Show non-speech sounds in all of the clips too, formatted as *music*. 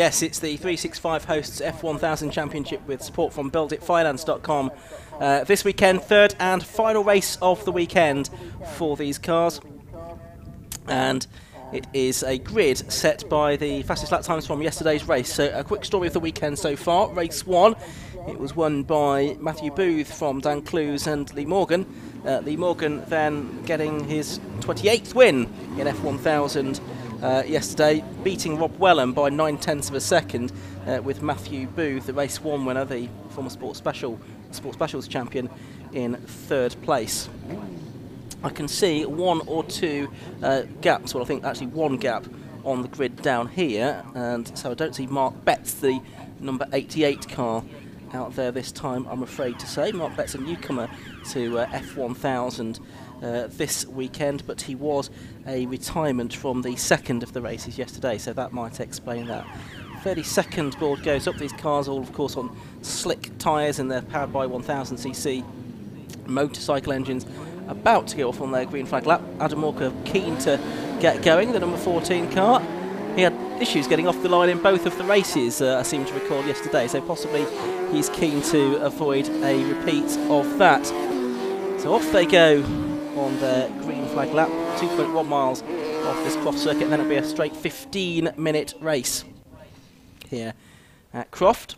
Yes, it's the 365Hosts F1000 Championship with support from BuildItFinance.com. Uh, this weekend, third and final race of the weekend for these cars. And it is a grid set by the fastest lap times from yesterday's race. So, a quick story of the weekend so far. Race one, it was won by Matthew Booth from Dan Clues and Lee Morgan. Uh, Lee Morgan then getting his 28th win in F1000 uh, yesterday, beating Rob Wellham by nine tenths of a second, uh, with Matthew Booth, the race one winner, the former Sports Special Sports Specials champion, in third place. I can see one or two uh, gaps. Well, I think actually one gap on the grid down here, and so I don't see Mark Betts, the number 88 car, out there this time. I'm afraid to say Mark Betts, a newcomer to uh, F1000 uh, this weekend, but he was a retirement from the second of the races yesterday, so that might explain that. 32nd board goes up. These cars all, of course, on slick tyres and they're powered by 1000cc motorcycle engines. About to get off on their green flag lap. Adam Walker keen to get going, the number 14 car. He had issues getting off the line in both of the races, uh, I seem to recall yesterday, so possibly he's keen to avoid a repeat of that. So off they go on their green flag lap, 2.1 miles off this Croft circuit, and then it'll be a straight 15 minute race here at Croft.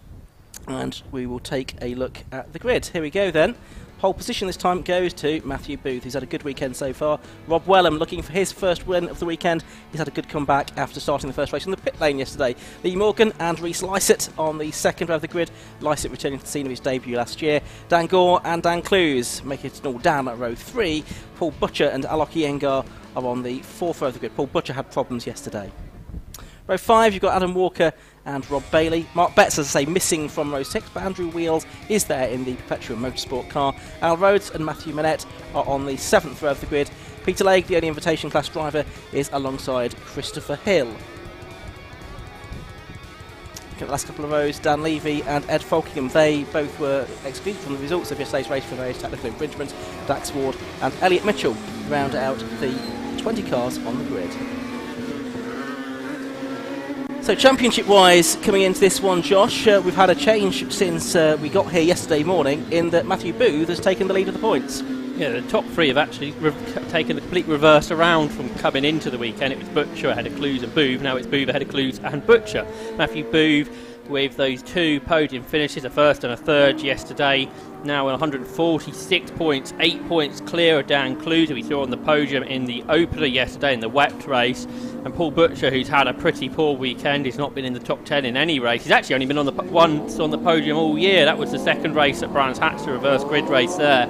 And we will take a look at the grid. Here we go then. Pole position this time goes to Matthew Booth, who's had a good weekend so far. Rob Wellham looking for his first win of the weekend. He's had a good comeback after starting the first race in the pit lane yesterday. Lee Morgan and Reese Lysett on the second row of the grid. Lysett returning to the scene of his debut last year. Dan Gore and Dan Clues make it all down at row three. Paul Butcher and Alok Iyengar are on the fourth row of the grid. Paul Butcher had problems yesterday. Row five, you've got Adam Walker and Rob Bailey. Mark Betts, as I say, missing from row six, but Andrew Wheels is there in the Perpetual Motorsport car. Al Rhodes and Matthew Manette are on the seventh row of the grid. Peter Legge, the only invitation class driver, is alongside Christopher Hill. At the last couple of rows, Dan Levy and Ed Falkingham, they both were excluded from the results of yesterday's race for various technical infringements. Dax Ward and Elliot Mitchell round out the 20 cars on the grid. So, championship wise, coming into this one, Josh, uh, we've had a change since uh, we got here yesterday morning in that Matthew Booth has taken the lead of the points. Yeah, the top three have actually taken the complete reverse around from coming into the weekend. It was Butcher ahead of Clues and Booth, now it's Booth ahead of Clues and Butcher. Matthew Booth with those two podium finishes, a first and a third yesterday. Now 146 points, eight points clear of Dan Clues, who we saw on the podium in the opener yesterday in the wet race. And Paul Butcher, who's had a pretty poor weekend, he's not been in the top 10 in any race. He's actually only been on the once on the podium all year. That was the second race at Brands Hatch, the reverse grid race there.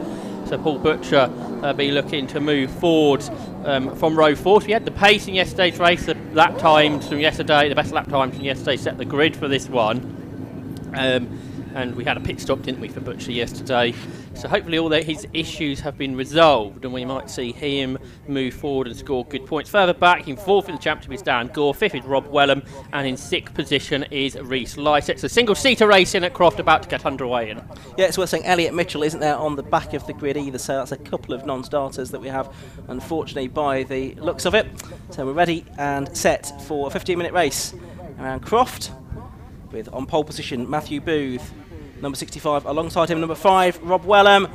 So Paul Butcher uh, be looking to move forward um, from row four. So we had the pace in yesterday's race, the lap times from yesterday, the best lap times from yesterday set the grid for this one. Um, and we had a pit stop, didn't we, for Butcher yesterday? So hopefully all the, his issues have been resolved, and we might see him move forward and score good points. Further back, in fourth in the championship is Dan Gore, fifth is Rob Wellham, and in sixth position is Reese Lysett. So a single-seater racing at Croft about to get underway. In. Yeah, it's worth saying Elliot Mitchell isn't there on the back of the grid either, so that's a couple of non-starters that we have, unfortunately, by the looks of it. So we're ready and set for a 15-minute race around Croft with on pole position Matthew Booth, number 65. Alongside him, number 5, Rob Wellham.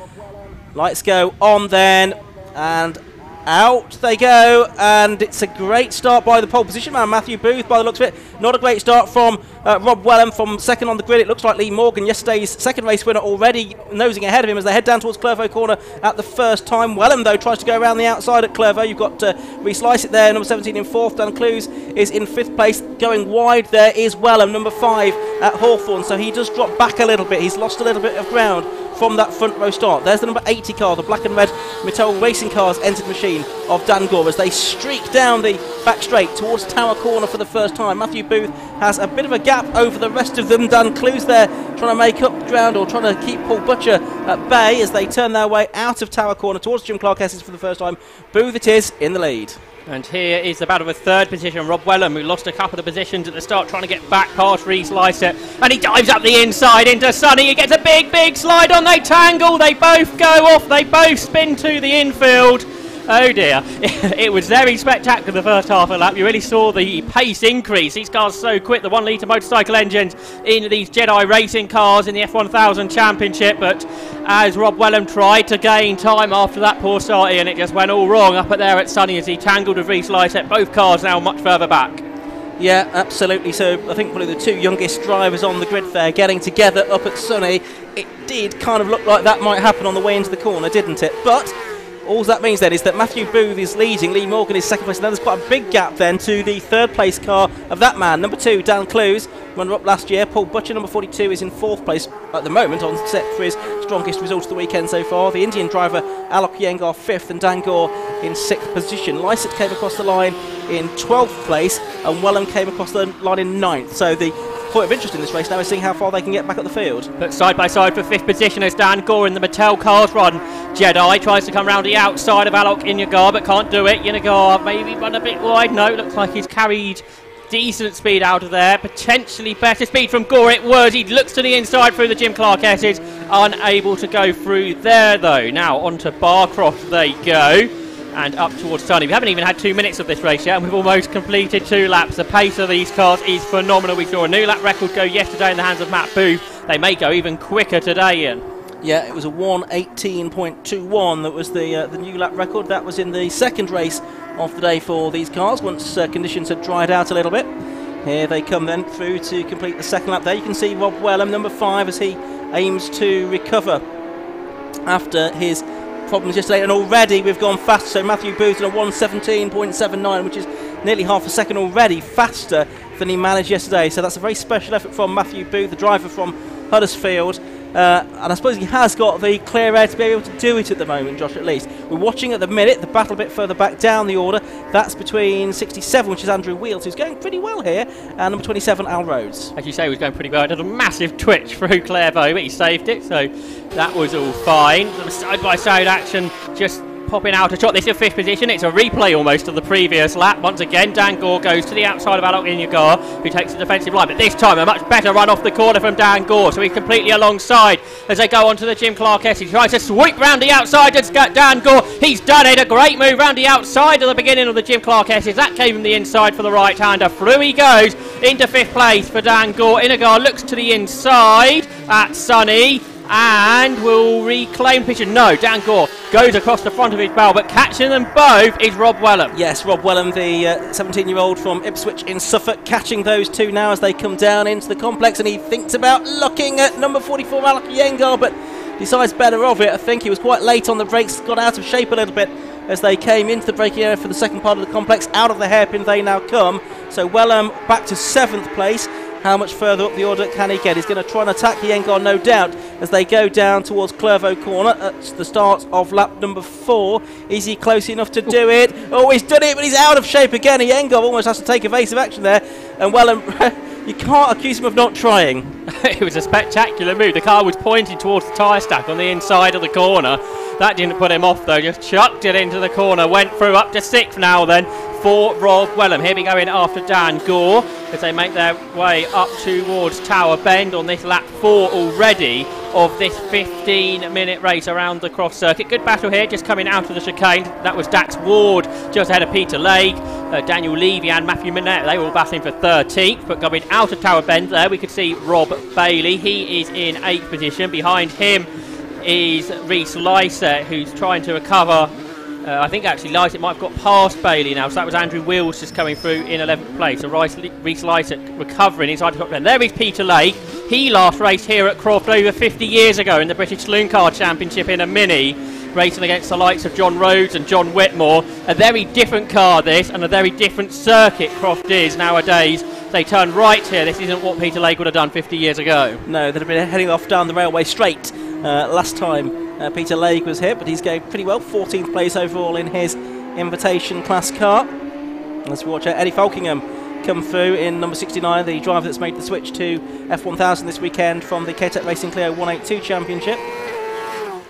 Lights go on then, and out they go, and it's a great start by the pole position man, Matthew Booth, by the looks of it. Not a great start from uh, Rob Wellham from second on the grid. It looks like Lee Morgan, yesterday's second race winner, already nosing ahead of him as they head down towards Clervaux corner at the first time. Wellham, though, tries to go around the outside at Clervaux. You've got uh, Reese it there, number 17 in fourth. Dan Clues is in fifth place. Going wide there is Wellham, number five at Hawthorn. So he does drop back a little bit. He's lost a little bit of ground from that front row start. There's the number 80 car, the black and red Mattel Racing Cars entered machine of Dan Gore as they streak down the back straight towards Tower Corner for the first time. Matthew Booth has a bit of a gap over the rest of them. Dan Clues there trying to make up ground or trying to keep Paul Butcher at bay as they turn their way out of Tower Corner towards Jim Clark Esses for the first time. Booth it is in the lead. And here is the battle of third position. Rob Wellham, who lost a couple of positions at the start, trying to get back past Reese Lysett. And he dives up the inside into Sunny. He gets a big, big slide on. They tangle. They both go off. They both spin to the infield. Oh dear. *laughs* It was very spectacular the first half of lap. You really saw the pace increase. These cars so quick, the one litre motorcycle engines in these Jedi racing cars in the F1000 Championship. But as Rob Wellham tried to gain time after that poor start, and it just went all wrong up at there at Sunny as he tangled with Reese Lycett. Both cars now much further back. Yeah, absolutely. So I think probably the two youngest drivers on the grid there getting together up at Sunny. It did kind of look like that might happen on the way into the corner, didn't it? But all that means then is that Matthew Booth is leading, Lee Morgan is second place, and then there's quite a big gap then to the third place car of that man. Number two, Dan Clues, runner up last year. Paul Butcher, number 42, is in fourth place at the moment on set for his strongest result of the weekend so far. The Indian driver Alok Iyengar fifth, and Dan Gore in sixth position. Lycett came across the line in 12th place, and Wellham came across the line in ninth. So the point of interest in this race now is seeing how far they can get back up the field. But side by side for fifth position is Dan Gore in the Mattel Cars run. Jedi tries to come round the outside of Alok Iyengar, but can't do it. Iyengar maybe run a bit wide. No, looks like he's carried decent speed out of there. Potentially better speed from Gore. It was. He looks to the inside through the Jim Clark Esses. Unable to go through there though. Now onto Barcroft they go and up towards Tony. We haven't even had two minutes of this race yet, and we've almost completed two laps. The pace of these cars is phenomenal. We saw a new lap record go yesterday in the hands of Matt Booth. They may go even quicker today, Ian. Yeah, it was a 118.21 that was the uh, the new lap record. That was in the second race of the day for these cars once uh, conditions had dried out a little bit. Here they come then through to complete the second lap there. You can see Rob Wellham, number five, as he aims to recover after his problems yesterday. And already we've gone fast. So Matthew Booth on a 117.79, which is nearly half a second already faster than he managed yesterday. So that's a very special effort from Matthew Booth, the driver from Huddersfield. Uh, and I suppose he has got the clear air to be able to do it at the moment, Josh, at least. We're watching at the minute the battle a bit further back down the order. That's between 67, which is Andrew Wheels, who's going pretty well here, and number 27, Al Rhodes. As you say, he was going pretty well. It had a massive twitch through Clervaux, but he saved it, so that was all fine. Side by side action just popping out a shot. This is fifth position. It's a replay almost of the previous lap. Once again, Dan Gore goes to the outside of Alok Iyengar, who takes the defensive line. But this time, a much better run off the corner from Dan Gore. So he's completely alongside as they go onto the Jim Clark S. He tries to sweep round the outside and Dan Gore. He's done it. A great move round the outside at the beginning of the Jim Clark S. That came from the inside for the right hander. Through he goes into fifth place for Dan Gore. Iyengar looks to the inside at Sunny and will reclaim position. No, Dan Gore goes across the front of his barrel, but catching them both is Rob Wellham. Yes, Rob Wellham, the 17 uh, year old from Ipswich in Suffolk, catching those two now as they come down into the complex. And he thinks about looking at number 44, Alok Iyengar, but decides better of it. I think he was quite late on the brakes, got out of shape a little bit as they came into the braking area for the second part of the complex. Out of the hairpin, they now come. So Wellham back to seventh place. How much further up the order can he get? He's going to try and attack Iyengar, no doubt, as they go down towards Clervaux Corner at the start of lap number four. Is he close enough to do it? Oh, he's done it, but he's out of shape again. Iyengar almost has to take evasive action there. And well, *laughs* you can't accuse him of not trying. *laughs* it was a spectacular move. The car was pointing towards the tyre stack on the inside of the corner. That didn't put him off though, just chucked it into the corner, went through up to sixth now then for Rob Wellham. Here we go in after Dan Gore as they make their way up towards Tower Bend on this lap four already of this 15 minute race around the Croft circuit. Good battle here, just coming out of the chicane. That was Dax Ward just ahead of Peter Lake, uh, Daniel Levy, and Matthew Minette. They were all battling for 13th, but coming out of Tower Bend there, we could see Rob Bailey. He is in 8th position. Behind him, is Reese Lycett, who's trying to recover. Uh, I think actually Lycett might have got past Bailey now, so that was Andrew Wills just coming through in 11th place. So Reese Lycett recovering inside the top 10. There is Peter Lake. He last raced here at Croft over 50 years ago in the British Saloon Car Championship in a Mini, racing against the likes of John Rhodes and John Whitmore. A very different car, this, and a very different circuit Croft is nowadays. They turn right here. This isn't what Peter Lake would have done 50 years ago. No, they'd have been heading off down the railway straight uh, last time uh, Peter Lake was here, but he's going pretty well. 14th place overall in his invitation class car. Let's watch Eddie Falkingham come through in number 69, the driver that's made the switch to F1000 this weekend from the KTEC Racing Clio 182 Championship.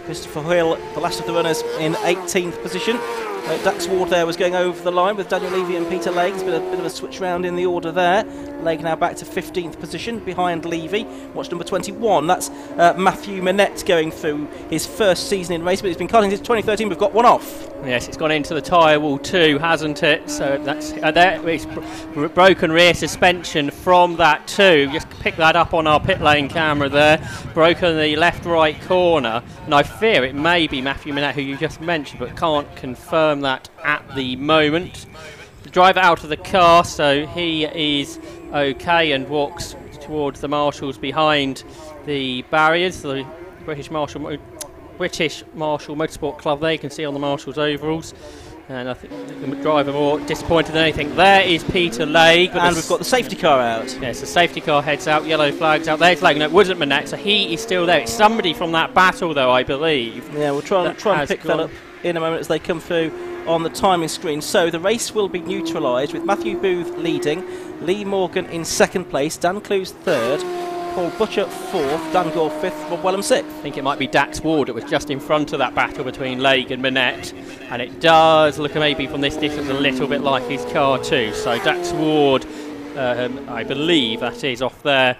Christopher Hill, the last of the runners, in 18th position. Uh, Dax Ward there was going over the line with Daniel Levy and Peter Lake. It's been a bit of a switch round in the order there. Lake now back to 15th position behind Levy. Watch number 21. That's uh, Matthew Manette going through his first season in race, but he's been karting since 2013. We've got one off. Yes, it's gone into the tyre wall too, hasn't it? So that's uh, there. It's br- broken rear suspension from that too. Just pick that up on our pit lane camera there. Broken the left-right corner, and I fear it may be Matthew Minette, who you just mentioned, but can't confirm that at the moment. The driver out of the car, so he is okay and walks towards the marshals behind the barriers. The British Marshal British Marshall Motorsport Club there. You can see on the Marshall's overalls. And I think the driver more disappointed than anything. There is Peter Legge. And we've got the safety car out. Yes, the safety car heads out, yellow flags out. There's Legge. No, it wasn't Manette, so he is still there. It's somebody from that battle, though, I believe. Yeah, we'll try and, try and pick gone. that up in a moment as they come through on the timing screen. So the race will be neutralised with Matthew Booth leading, Lee Morgan in second place, Dan Clues third, Paul Butcher fourth, Dan Gore fifth, Rob Wellham sixth. I think it might be Dax Ward that was just in front of that battle between Legge and Manette. And it does look maybe from this distance a little bit like his car too. So Dax Ward, um, I believe that is off there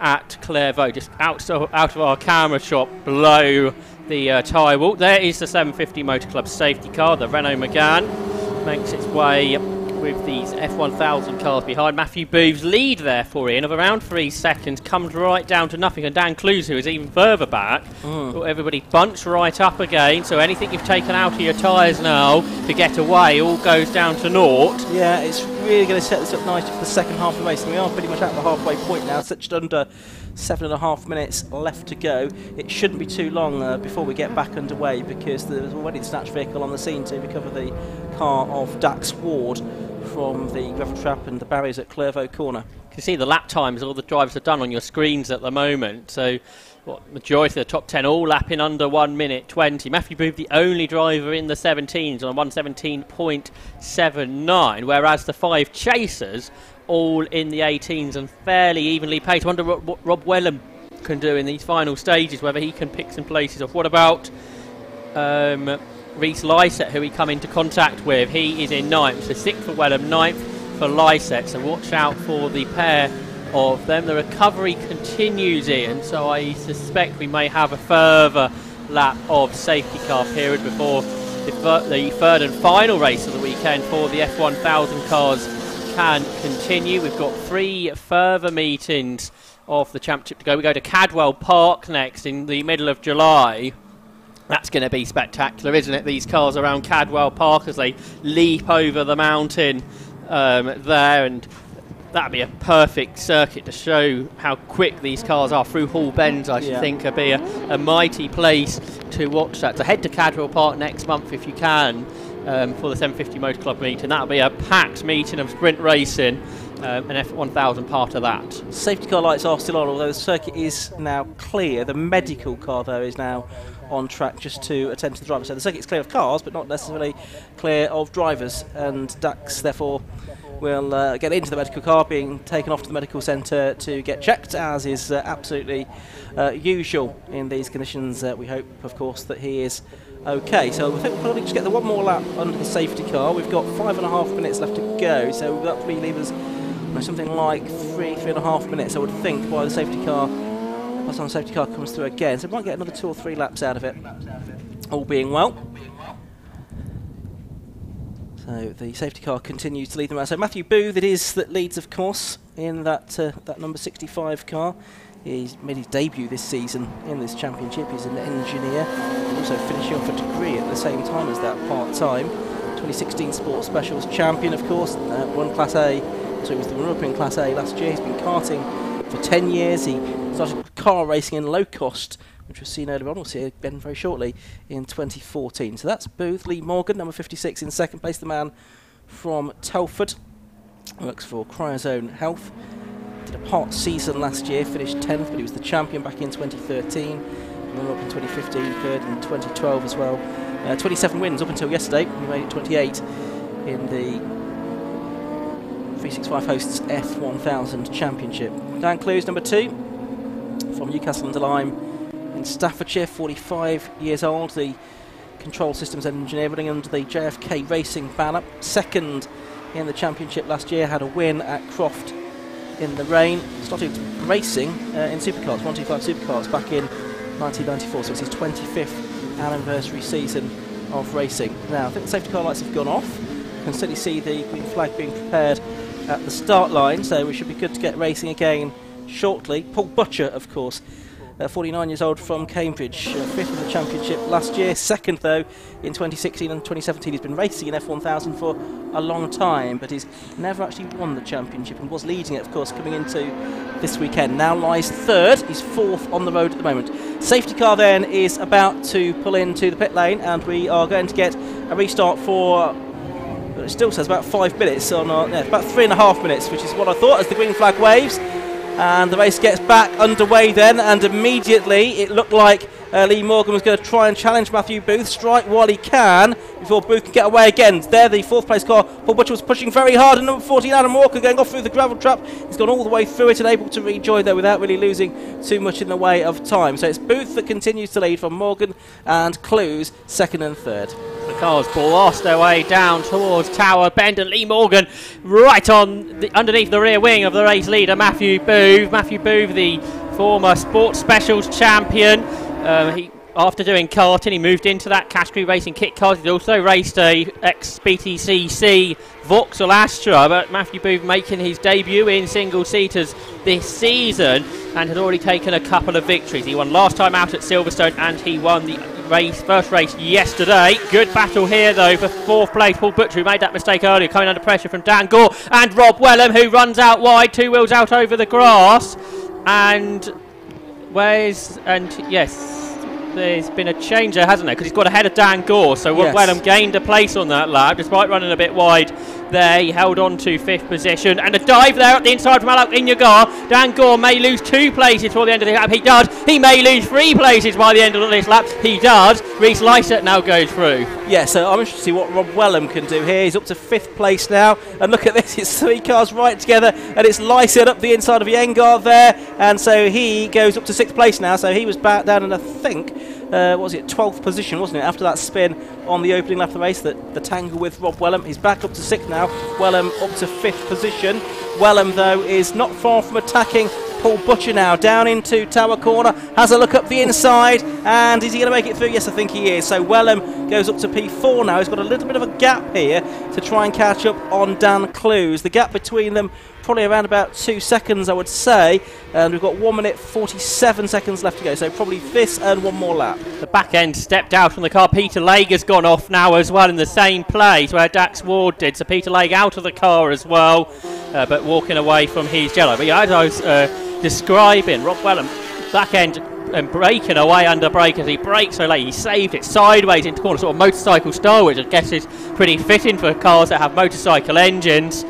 at Clervaux, just out, out of our camera shot below the uh, tyre wall. There is the 750 Motor Club safety car, the Renault Megane. Makes its way with these F1000 cars behind. Matthew Booth's lead there for Ian of around three seconds comes right down to nothing. And Dan Clues, who is even further back, mm. got everybody bunched right up again. So anything you've taken out of your tyres now to get away all goes down to naught. Yeah, it's really going to set this up nicely for the second half of the race. And we are pretty much at the halfway point now, just under seven and a half minutes left to go. It shouldn't be too long uh, before we get back underway because there's already the snatch vehicle on the scene to recover the car of Dax Ward from the gravel trap and the barriers at Clervaux Corner. You can see the lap times all the drivers have done on your screens at the moment. So, what majority of the top 10 all lapping under 1 minute 20. Matthew Booth, the only driver in the 17s on 117.79, whereas the five chasers all in the 18s and fairly evenly paced. I wonder what, Rob Wellham can do in these final stages, whether he can pick some places off. What about um, Reese Lysett, who he come into contact with? He is in ninth, so sixth for Wellham, ninth for Lysett. So watch out for the pair of them. The recovery continues in, so I suspect we may have a further lap of safety car period before the, the third and final race of the weekend for the F1000 cars can continue. We've got three further meetings of the championship to go. We go to Cadwell Park next in the middle of July. That's going to be spectacular, isn't it? These cars around Cadwell Park as they leap over the mountain um, there, and that'd be a perfect circuit to show how quick these cars are through Hall Bends. I should Yeah. think would be a, a mighty place to watch that. So head to Cadwell Park next month if you can um, for the 750 Motor Club meeting. That'll be a packed meeting of sprint racing. Um, an F1000 part of that. Safety car lights are still on, although the circuit is now clear. The medical car, though, is now on track just to attend to the driver. So the circuit's clear of cars, but not necessarily clear of drivers. And Dax, therefore, will uh, get into the medical car, being taken off to the medical centre to get checked, as is uh, absolutely uh, usual in these conditions. Uh, we hope, of course, that he is okay. So I think we'll probably just get the one more lap under the safety car. We've got five and a half minutes left to go, so we've got three levers something like three, three and a half minutes, I would think, while the safety car, by the time the safety car comes through again. So we might get another two or three laps out of it, all being well. So the safety car continues to lead them around. So Matthew Booth, it is that leads, of course, in that uh, that number 65 car. He's made his debut this season in this championship. He's an engineer, also finishing off a degree at the same time as that part-time. 2016 Sports Specials champion, of course, uh, won Class A so he was the runner-up in Class A last year. He's been karting for 10 years. He started car racing in low cost, which was seen earlier on. We'll see again very shortly in 2014. So that's Booth. Lee Morgan, number 56 in second place. The man from Telford. Works for Cryozone Health. Did a hot season last year, finished 10th, but he was the champion back in 2013. Runner-up in 2015, third in 2012 as well. Uh, 27 wins up until yesterday. He made it 28 in the 365Hosts F1000 Championship. Dan Clues, number two, from Newcastle under Lyme in Staffordshire, 45 years old, the control systems engineer running under the JFK Racing banner. Second in the championship last year, had a win at Croft in the rain. Started racing uh, in supercars, 125 supercars back in 1994, so it's his 25th anniversary season of racing. Now, I think the safety car lights have gone off. You can certainly see the green flag being prepared at the start line, so we should be good to get racing again shortly. Paul Butcher, of course, uh, 49 years old from Cambridge, uh, fifth in the championship last year, second though in 2016 and 2017. He's been racing in F1000 for a long time, but he's never actually won the championship and was leading it, of course, coming into this weekend. Now lies third, he's fourth on the road at the moment. Safety car then is about to pull into the pit lane, and we are going to get a restart for. but It still says about five minutes on our, yeah, about three and a half minutes, which is what I thought as the green flag waves. And the race gets back underway then, and immediately it looked like uh, Lee Morgan was going to try and challenge Matthew Booth, strike while he can, before Booth can get away again. There, the fourth place car, Paul Butcher was pushing very hard, and number 14, Adam Walker, going off through the gravel trap. He's gone all the way through it and able to rejoin there without really losing too much in the way of time. So it's Booth that continues to lead from Morgan, and Clues second and third. The cars blast their way down towards Tower Bend and Lee Morgan right on the, underneath the rear wing of the race leader Matthew Booth. Matthew Booth, the former Sports Specials champion. Um, he, after doing karting, he moved into that category racing kit cars. He also raced a ex-BTCC Vauxhall Astra, but Matthew Booth making his debut in single seaters this season and had already taken a couple of victories. He won last time out at Silverstone and he won the race, first race yesterday. Good battle here though for fourth place. Paul Butcher who made that mistake earlier, coming under pressure from Dan Gore and Rob Wellham who runs out wide, two wheels out over the grass. And where's and yes, there's been a change there, hasn't there? Because he's got ahead of Dan Gore, so Yes. Wellham gained a place on that lap despite running a bit wide there. He held on to fifth position and a dive there at the inside from Alok Iyengar. Dan Gore may lose two places before the end of the lap. He does. He may lose three places by the end of this lap. He does. Reese Lysett now goes through. Yeah, so I'm interested to see what Rob Wellham can do here. He's up to fifth place now, and look at this, *laughs* it's three cars right together, and it's Lysett up the inside of Iyengar there, and so he goes up to sixth place now, so he was back down in, I think, uh, what was it, 12th position, wasn't it, after that spin on the opening lap of the race, the, the tangle with Rob Wellham. He's back up to sixth now, Wellham up to fifth position. Wellham, though, is not far from attacking Paul Butcher now down into Tower Corner, has a look up the inside, and is he going to make it through? Yes, I think he is. So Wellham goes up to P4 now. He's got a little bit of a gap here to try and catch up on Dan Clues. The gap between them probably around about two seconds, I would say, and we've got one minute 47 seconds left to go. So probably this and one more lap. The back end stepped out from the car. Peter Legge has gone off now as well in the same place where Dax Ward did. So Peter Legge out of the car as well, uh, but walking away from his yellow. But yeah, as I was uh, describing, Rob Wellham back end and breaking away under brake as he brakes so late. He saved it sideways into corner, sort of motorcycle style, which I guess is pretty fitting for cars that have motorcycle engines.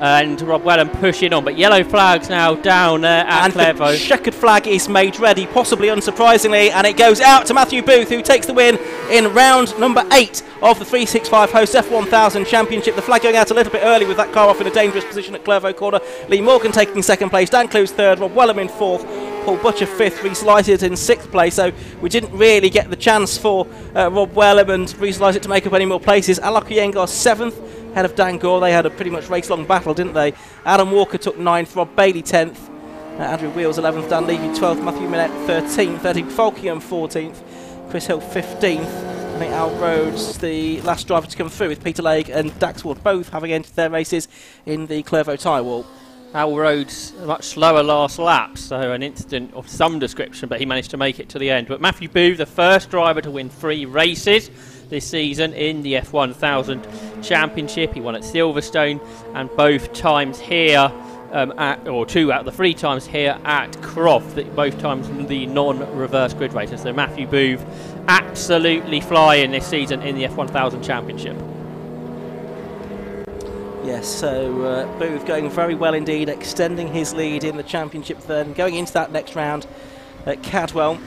Uh, and Rob Wellham pushing on, but yellow flags now down there at and the checkered flag is made ready, possibly unsurprisingly, and it goes out to Matthew Booth, who takes the win in round number eight of the 365 Host F1000 Championship. The flag going out a little bit early with that car off in a dangerous position at Clervaux Corner. Lee Morgan taking second place, Dan Clues third, Rob Wellham in fourth. Paul Butcher fifth, Reese in sixth place. So we didn't really get the chance for uh, Rob Wellham and Reese to make up any more places. Alok Iyengar seventh, head of Dan Gore. They had a pretty much race-long battle, didn't they? Adam Walker took ninth, Rob Bailey tenth, uh, Andrew Wheels 11th, Dan Levy 12th, Matthew Millett 13th, Eddie Falkingham 14th, Chris Hill 15th. I think Al Rhodes, the last driver to come through, with Peter Legge and Dax Ward both having entered their races in the Clervaux tyre wall. Al Rhodes much slower last lap, so an incident of some description, but he managed to make it to the end. But Matthew Booth, the first driver to win three races this season in the F1000 Championship, he won at Silverstone, and both times here. Um, at, or two out of the three times here at Croft, both times the non-reverse grid races. So Matthew Booth absolutely flying this season in the F1000 Championship. Yes, so uh, Booth going very well indeed, extending his lead in the championship then, going into that next round at Cadwell.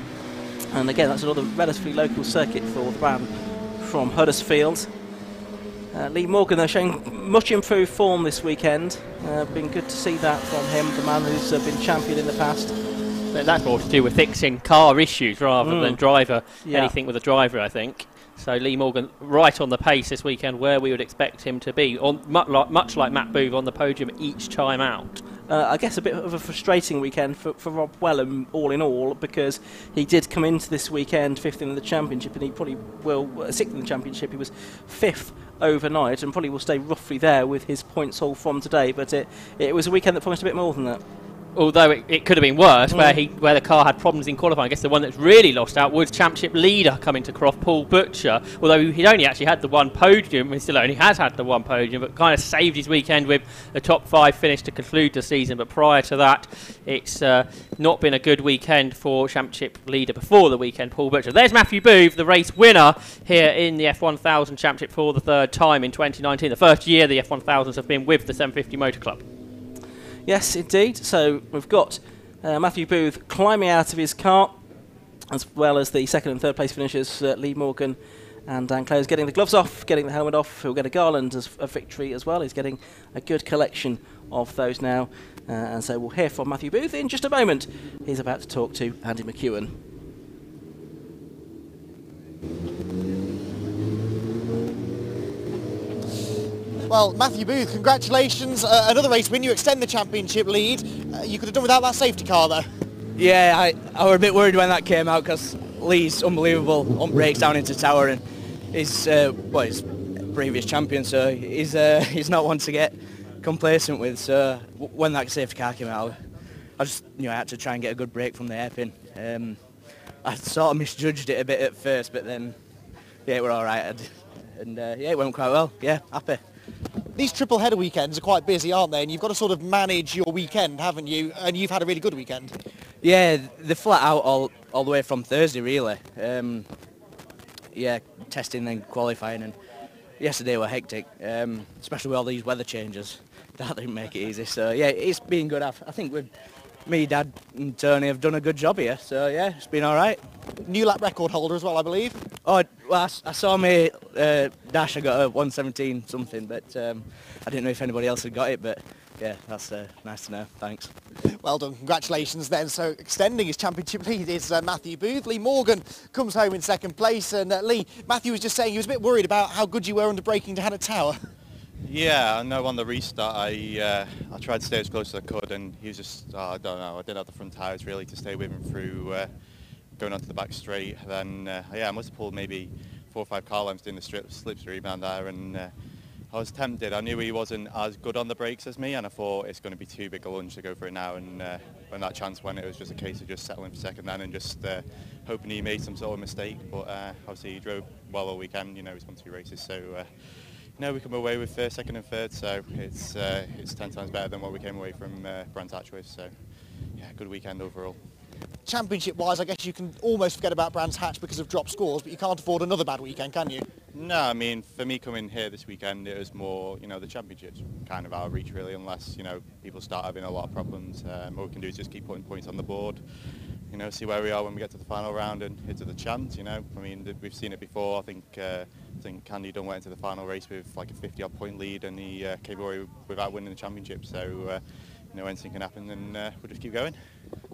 And again, that's another relatively local circuit for the man from Huddersfield. Uh, Lee Morgan, though, showing much improved form this weekend. Uh, been good to see that from him, the man who's uh, been champion in the past. But that's more to do with fixing car issues rather Mm. than driver Yeah. anything with a driver, I think. So Lee Morgan right on the pace this weekend, where we would expect him to be, on much like, much like Matt Booth on the podium each time out. uh, I guess, a bit of a frustrating weekend for, for Rob Wellham, all in all, because he did come into this weekend fifth in the championship, and he probably will sixth in the championship. He was fifth overnight, and probably will stay roughly there with his points haul from today. But it it was a weekend that promised a bit more than that although it, it, could have been worse, mm. where he where the car had problems in qualifying. I guess the one that's really lost out was championship leader coming to Croft, Paul Butcher. Although he'd only actually had the one podium, he still only has had the one podium, but kind of saved his weekend with a top five finish to conclude the season. But prior to that, it's uh, not been a good weekend for championship leader before the weekend, Paul Butcher. There's Matthew Booth, the race winner here in the F1000 Championship for the third time in 2019. The first year the F1000s have been with the 750 Motor Club. Yes, indeed. So we've got uh, Matthew Booth climbing out of his car, as well as the second and third place finishers, uh, Lee Morgan and Dan Close, getting the gloves off, getting the helmet off. He'll get a garland as a victory as well. He's getting a good collection of those now. Uh, and so we'll hear from Matthew Booth in just a moment. He's about to talk to Andy McEwen. Well, Matthew Booth, congratulations. Uh, another race win. You extend the championship lead. Uh, you could have done without that safety car, though. Yeah, I, I was a bit worried when that came out because Lee's unbelievable on breaks down into tower and he's, uh, well, he's previous champion, so he's, uh, *laughs* he's not one to get complacent with. So when that safety car came out, I just, you know, I had to try and get a good break from the hairpin. Um, I sort of misjudged it a bit at first, but then, yeah, we're all right. And uh, yeah, it went quite well. Yeah, happy these triple header weekends are quite busy, aren't they? And you've got to sort of manage your weekend, haven't you? And you've had a really good weekend. Yeah, they're flat out all, all the way from Thursday, really. Um, yeah, testing and qualifying. And yesterday were hectic, um, especially with all these weather changes. *laughs* That didn't make it easy. So, yeah, it's been good. I think with me, Dad and Tony have done a good job here. So, yeah, it's been all right. New lap record holder as well, I believe. Oh, well, I, I saw me uh, dash. I got a 117 something, but um, I didn't know if anybody else had got it. But yeah, that's uh, nice to know. Thanks. Well done. Congratulations then. So extending his championship lead is uh, Matthew Booth. Lee Morgan comes home in second place. And uh, Lee, Matthew was just saying he was a bit worried about how good you were under braking to Hannah Tower. Yeah, I know on the restart I uh, I tried to stay as close as I could and he was just, oh, I don't know, I didn't have the front tyres really to stay with him through uh, going onto the back straight. Then uh, yeah, I must have pulled maybe four or five car lengths in the strip, slipstream around there, and uh, I was tempted. I knew he wasn't as good on the brakes as me, and I thought it's going to be too big a lunge to go for it now. And uh, when that chance went, it was just a case of just settling for second then and just uh, hoping he made some sort of mistake. But uh, obviously he drove well all weekend. You know, he's won two races, so. Uh, know, we come away with first, second and third, so it's uh, it's ten times better than what we came away from uh, Brands Hatch with. So, yeah, good weekend overall championship wise, I guess you can almost forget about Brands Hatch because of drop scores, but you can't afford another bad weekend, can you? No, I mean, for me coming here this weekend, it was more, you know, the championship's kind of out of reach really, unless, you know, people start having a lot of problems. Um, all we can do is just keep putting points on the board, you know, see where we are when we get to the final round and hit to the chance, you know. I mean, we've seen it before. I think uh, I think Candy Dunn went into the final race with like a 50-odd point lead and he uh, came away without winning the championship. So, uh, you know, anything can happen and uh, we'll just keep going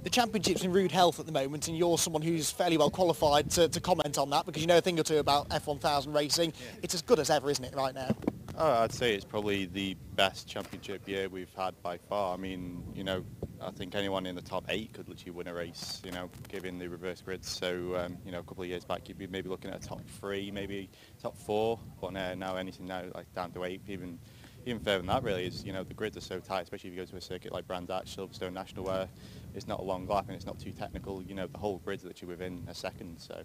the championship's in rude health at the moment, and you're someone who's fairly well qualified to, to comment on that because you know a thing or two about F1000 racing. Yeah. It's as good as ever, isn't it, right now? Oh, I'd say it's probably the best championship year we've had by far. I mean, you know, I think anyone in the top eight could literally win a race, you know, given the reverse grids. So, um, you know, a couple of years back, you'd be maybe looking at a top three, maybe top four, but uh, now anything now like down to eight, even even further than that really is, you know, the grids are so tight, especially if you go to a circuit like Brands Hatch, Silverstone National, where it's not a long lap and it's not too technical. You know, the whole grid's literally within a second. So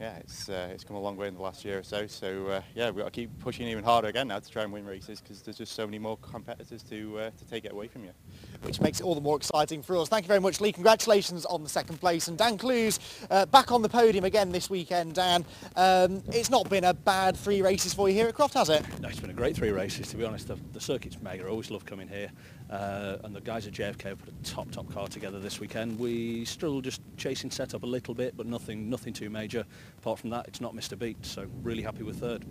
yeah, it's uh, it's come a long way in the last year or so. So uh, yeah, we've got to keep pushing even harder again now to try and win races because there's just so many more competitors to uh, to take it away from you. Which makes it all the more exciting for us. Thank you very much, Lee. Congratulations on the second place. And Dan Clues uh, back on the podium again this weekend. Dan, um, it's not been a bad three races for you here at Croft, has it? No, it's been a great three races, to be honest. The, the circuit's mega. I always love coming here. Uh, and the guys at JFK have put a top, top car together this weekend. We still just chasing setup a little bit, but nothing, nothing too major. Apart from that, it's not missed a beat, so really happy with third.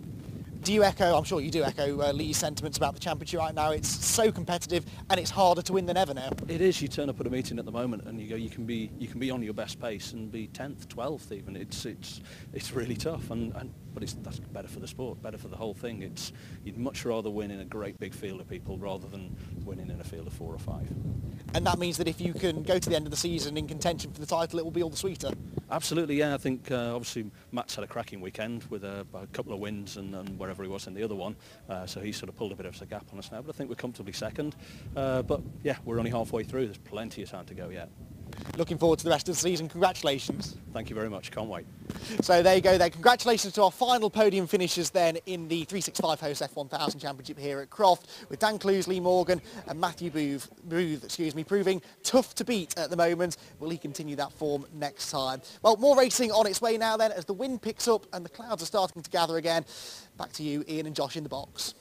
Do you echo, I'm sure you do echo uh, Lee's sentiments about the championship right now. It's so competitive and it's harder to win than ever now. It is. You turn up at a meeting at the moment and you go, you can be, you can be on your best pace and be 10th, 12th even. It's, it's, it's really tough. And, and but it's that's better for the sport, better for the whole thing. It's you'd much rather win in a great big field of people rather than winning in a field of four or five. And that means that if you can go to the end of the season in contention for the title, it will be all the sweeter. Absolutely, yeah. I think uh, obviously Matt's had a cracking weekend with a, a couple of wins and, and, wherever he was in the other one, uh, so he's sort of pulled a bit of a gap on us now. But I think we're comfortably second. Uh, but yeah, we're only halfway through. There's plenty of time to go yet. Looking forward to the rest of the season. Congratulations. Thank you very much. Can't wait. So there you go then. Congratulations to our final podium finishers then in the 365 Host F1000 Championship here at Croft with Dan Clues, Lee Morgan and Matthew Booth, Booth excuse me, proving tough to beat at the moment. Will he continue that form next time? Well, more racing on its way now then as the wind picks up and the clouds are starting to gather again. Back to you, Ian and Josh in the box.